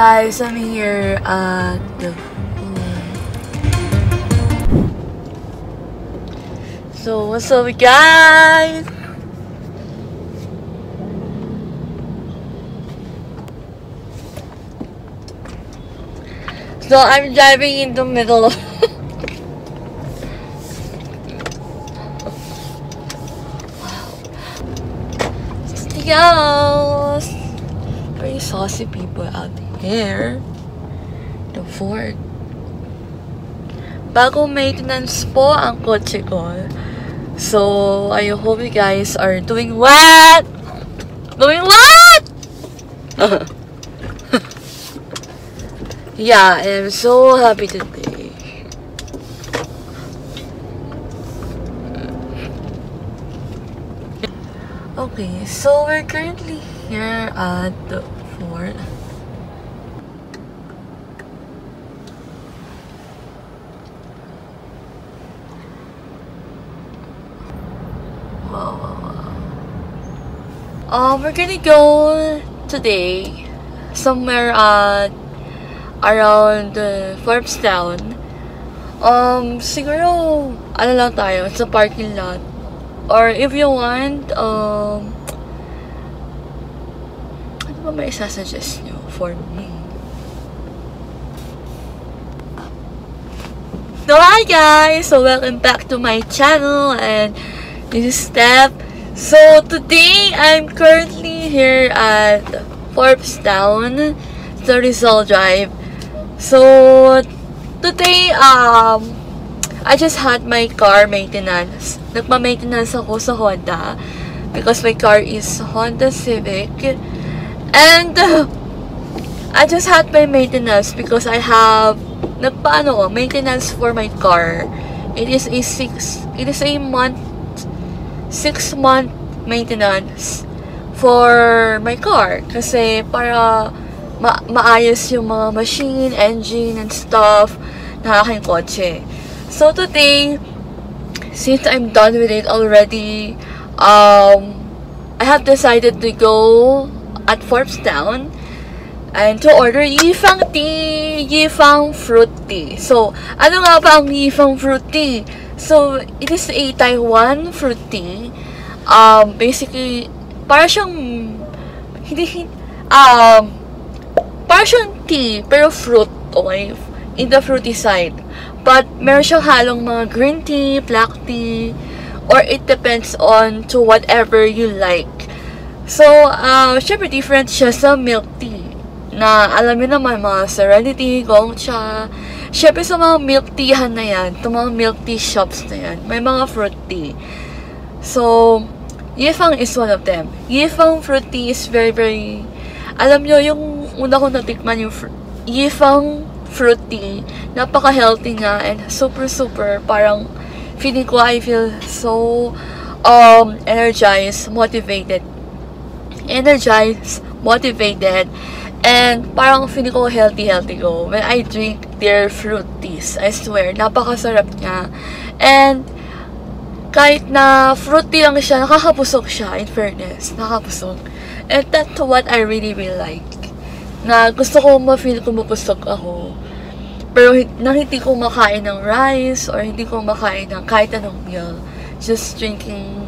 guys, I'm here at the So what's up guys? So I'm driving in the middle of Yes! Very saucy people out here. The Ford. Bagong maintenance po ang kotse ko. So, I hope you guys are doing what? Doing what? yeah, I'm so happy today. Okay, so we're currently here at the fort. Um, we're gonna go today somewhere at around uh, Forbes Town. Um, siguro, ano lang tayo, sa parking lot. Or if you want, um, ano ba may isasuggest nyo for me? So hi guys! So welcome back to my channel and this is Steph. So today I'm currently here at Forbes Town, the Rizal Drive. So today um I just had my car maintenance. Nagpa-maintenance ako sa Honda because my car is Honda Civic. And I just had my maintenance because I have nagpaano maintenance for my car. It is a six it is a month six month maintenance for my car kasi para ma maayos yung mga machine, engine, and stuff na aking kotse. So today, since I'm done with it already, um, I have decided to go at Forbes Town and to order Yifang tea, Yifang fruit tea. So, ano nga ba ang Yifang fruit tea? So, it is a Taiwan fruit tea. Um, basically, para siyang, hindi, um, para siyang tea, pero fruit, okay? In the fruity side. But, meron siyang halong mga green tea, black tea, or it depends on to whatever you like. So, uh, syempre different siya sa milk tea. Na, alam niyo naman, mga Serenity, Gongcha. Syempre sa mga milk teahan na yan, itong mga milk tea shops na yan, may mga fruit tea. So, Yifang is one of them. Yifang fruit tea is very, very, alam nyo, yung una ko natikman yung fr- Yifang fruit tea, napaka-healthy nga and super, super, parang feeling ko I feel so um, energized, motivated. Energized, motivated, and parang feeling ko healthy, healthy ko. When I drink their fruit I swear, napakasarap niya. And, kahit na fruity lang siya, nakakapusok siya, in fairness. Nakakapusok. And that's what I really, really like. Na gusto ko ma-feel ko mapusok ako. Pero na hindi ko makain ng rice or hindi ko makain ng kahit anong meal. Just drinking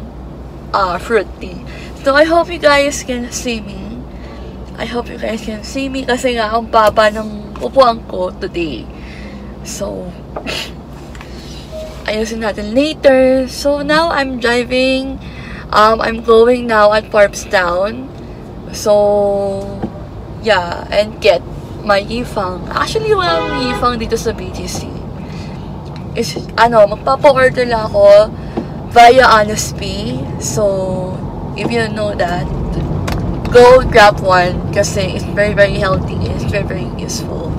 uh, fruit tea. So, I hope you guys can see me. I hope you guys can see me kasi nga ang baba ng upuan ko today. So, ayusin natin later. So, now I'm driving. Um, I'm going now at Forbes Town. So, yeah, and get my Yifang. Actually, walang Yifang dito sa BGC. Is, ano, magpapa-order lang ako via Honest Pay. So, if you know that, go grab one kasi it's very, very healthy. It's very, very useful.